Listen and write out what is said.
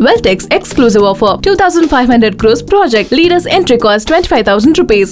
Veltex exclusive offer 2500 crores project. Leaders entry cost 25,000 rupees.